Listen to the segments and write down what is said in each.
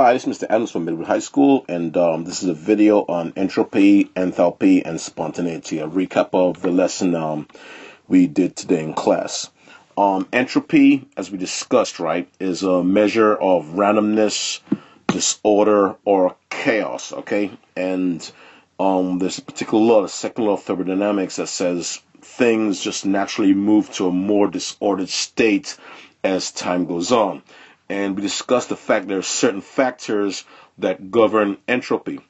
Hi, this is Mr. Adams from Midwood High School, and um, this is a video on entropy, enthalpy, and spontaneity. A recap of the lesson um, we did today in class. Um, entropy, as we discussed, right, is a measure of randomness, disorder, or chaos. Okay, and um, there's a particular law, the second law of thermodynamics, that says things just naturally move to a more disordered state as time goes on and we discussed the fact there are certain factors that govern entropy.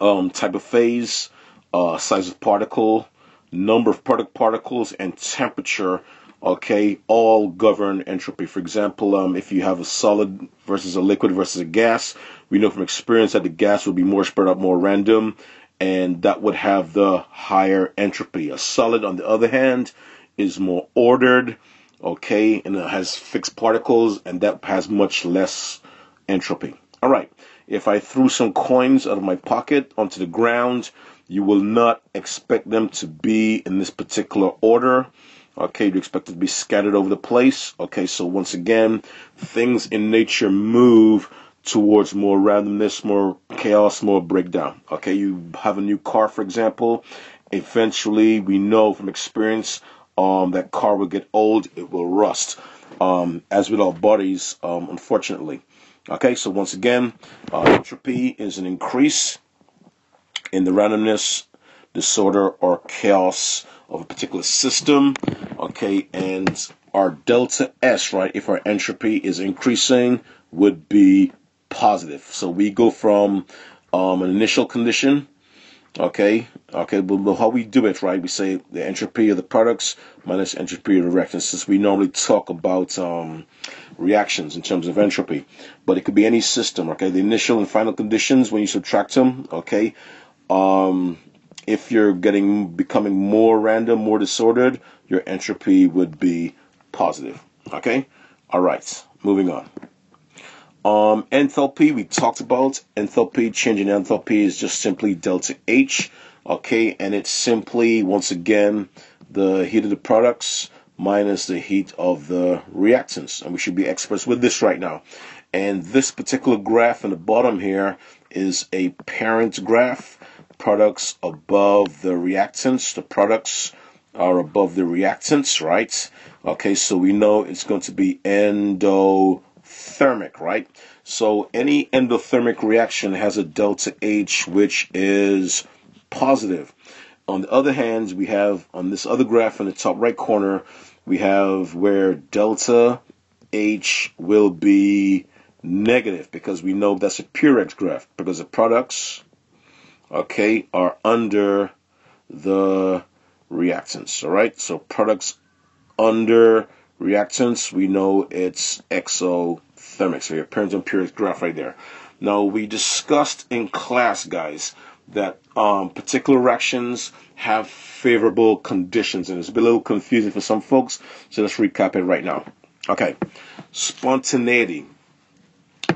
Um, type of phase, uh, size of particle, number of product particles, and temperature, okay, all govern entropy. For example, um, if you have a solid versus a liquid versus a gas, we know from experience that the gas will be more spread out, more random, and that would have the higher entropy. A solid, on the other hand, is more ordered, okay, and it has fixed particles, and that has much less entropy. All right, if I threw some coins out of my pocket onto the ground, you will not expect them to be in this particular order. Okay, you expect it to be scattered over the place. Okay, so once again, things in nature move towards more randomness, more chaos, more breakdown. Okay, you have a new car, for example. Eventually, we know from experience um, that car will get old, it will rust. Um, as with our bodies, um, unfortunately. Okay, so once again, uh, entropy is an increase in the randomness, disorder, or chaos of a particular system. Okay, and our delta S, right, if our entropy is increasing, would be positive. So we go from um, an initial condition Okay, okay, but, but, how we do it, right? We say the entropy of the products minus entropy of the reactants. Since we normally talk about um, reactions in terms of entropy, but it could be any system. Okay, the initial and final conditions when you subtract them. Okay, um, if you're getting becoming more random, more disordered, your entropy would be positive. Okay, all right, moving on. Um, enthalpy, we talked about enthalpy, change in enthalpy is just simply delta H, okay, and it's simply, once again, the heat of the products minus the heat of the reactants, and we should be experts with this right now. And this particular graph in the bottom here is a parent graph, products above the reactants, the products are above the reactants, right? Okay, so we know it's going to be endo endothermic, right? So any endothermic reaction has a delta H which is positive. On the other hand, we have on this other graph in the top right corner, we have where delta H will be negative because we know that's a Purex graph because the products, okay, are under the reactants. All right, so products under reactants, we know it's exothermic. So your parent and Purex graph right there. Now we discussed in class, guys, that um, particular reactions have favorable conditions, and it's a little confusing for some folks. So let's recap it right now. Okay, spontaneity.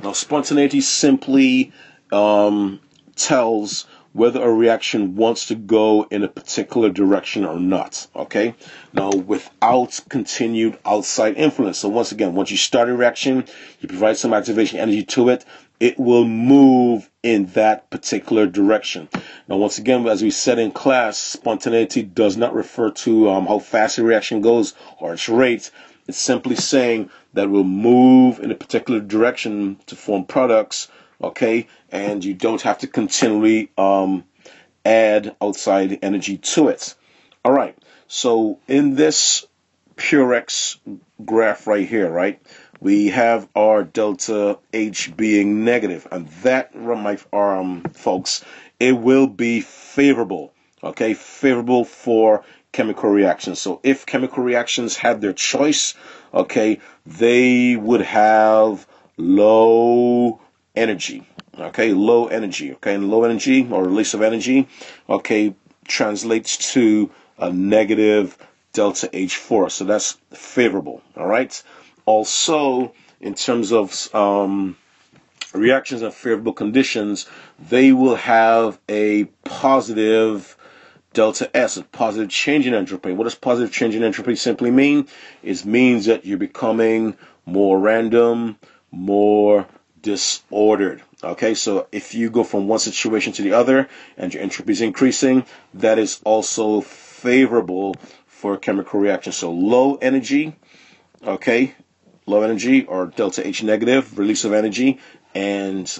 Now, spontaneity simply um, tells whether a reaction wants to go in a particular direction or not. Okay? Now, without continued outside influence. So, once again, once you start a reaction, you provide some activation energy to it, it will move in that particular direction. Now, once again, as we said in class, spontaneity does not refer to um, how fast a reaction goes or its rate. It's simply saying that will move in a particular direction to form products okay? And you don't have to continually um, add outside energy to it. All right, so in this Purex graph right here, right, we have our delta H being negative, and that, my um, folks, it will be favorable, okay, favorable for chemical reactions. So if chemical reactions had their choice, okay, they would have low energy. Okay, low energy. Okay, and low energy or release of energy, okay, translates to a negative delta H4. So that's favorable. All right. Also, in terms of um, reactions and favorable conditions, they will have a positive delta S, a positive change in entropy. What does positive change in entropy simply mean? It means that you're becoming more random, more disordered. Okay, so if you go from one situation to the other and your entropy is increasing, that is also favorable for chemical reaction. So low energy, okay, low energy or delta H negative, release of energy, and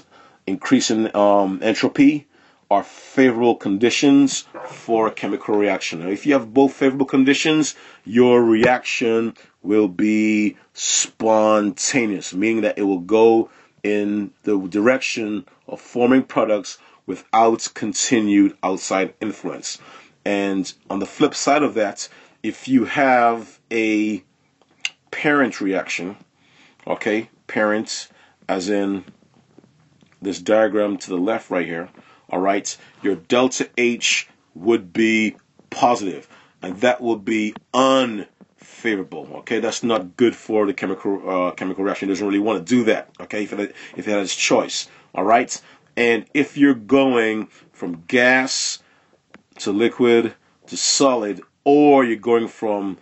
increasing um, entropy are favorable conditions for a chemical reaction. Now, if you have both favorable conditions, your reaction will be spontaneous, meaning that it will go in the direction of forming products without continued outside influence. And on the flip side of that, if you have a parent reaction, okay, parent as in this diagram to the left right here, all right, your delta H would be positive, and that would be unfavorable. Okay, that's not good for the chemical uh, chemical reaction. It doesn't really want to do that. Okay, if it if it has choice, all right. And if you're going from gas to liquid to solid, or you're going from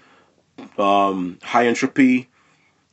um, high entropy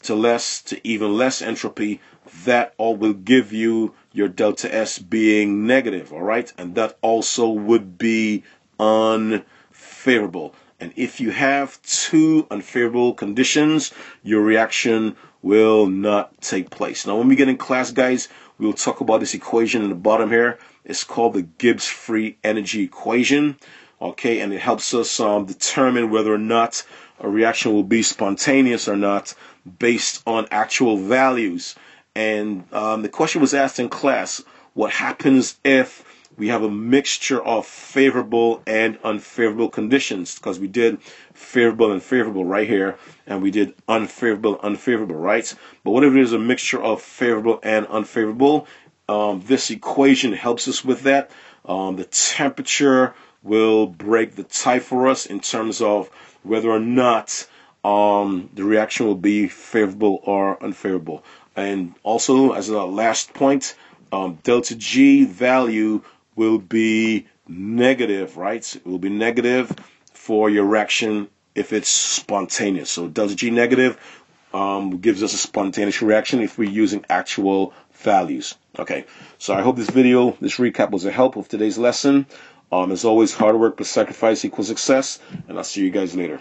to less to even less entropy, that all will give you your delta S being negative, all right? And that also would be unfavorable. And if you have two unfavorable conditions, your reaction will not take place. Now, when we get in class, guys, we'll talk about this equation in the bottom here. It's called the Gibbs free energy equation. Okay, and it helps us um, determine whether or not a reaction will be spontaneous or not based on actual values. And um, the question was asked in class what happens if we have a mixture of favorable and unfavorable conditions? Because we did favorable and favorable right here, and we did unfavorable, unfavorable, right? But what if it is a mixture of favorable and unfavorable? Um, this equation helps us with that. Um, the temperature will break the tie for us in terms of whether or not um, the reaction will be favorable or unfavorable. And also, as a last point, um, delta G value will be negative, right? It will be negative for your reaction if it's spontaneous. So delta G negative um, gives us a spontaneous reaction if we're using actual values. Okay, so I hope this video, this recap was a help with today's lesson. Um, as always, hard work plus sacrifice equals success, and I'll see you guys later.